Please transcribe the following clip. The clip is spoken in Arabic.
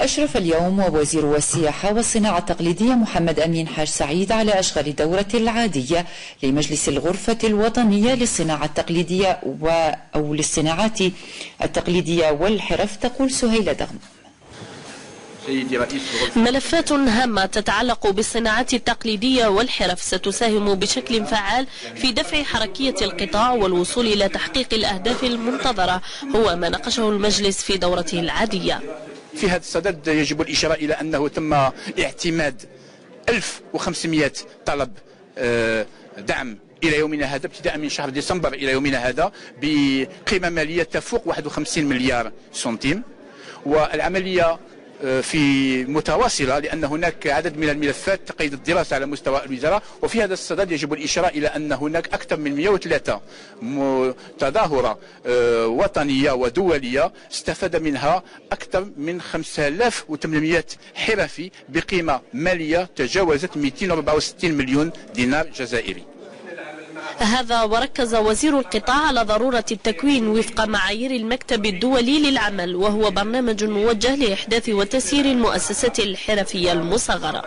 أشرف اليوم ووزير السياحة والصناعة التقليدية محمد أمين حاج سعيد على أشغال الدورة العادية لمجلس الغرفة الوطنية للصناعة التقليدية و أو للصناعات التقليدية والحرف تقول سهيلة دغم. سيدي رئيس ملفات هامة تتعلق بالصناعات التقليدية والحرف ستساهم بشكل فعال في دفع حركية القطاع والوصول إلى تحقيق الأهداف المنتظرة هو ما ناقشه المجلس في دورته العادية. في هذا الصدد يجب الإشارة إلى أنه تم اعتماد 1500 طلب آه، دعم إلى يومنا هذا ابتداء من شهر ديسمبر إلى يومنا هذا بقيمة مالية تفوق 51 مليار سنتيم. والعملية آه، في متواصلة لأن هناك عدد من الملفات تقيد الدراسة على مستوى الوزارة وفي هذا الصدد يجب الإشارة إلى أن هناك أكثر من 103 تظاهرة آه، وطنية ودولية استفاد منها أكثر من 5800 حرفي بقيمة مالية تجاوزت 264 مليون دينار جزائري. هذا وركز وزير القطاع على ضرورة التكوين وفق معايير المكتب الدولي للعمل وهو برنامج موجه لإحداث وتسيير المؤسسات الحرفية المصغرة.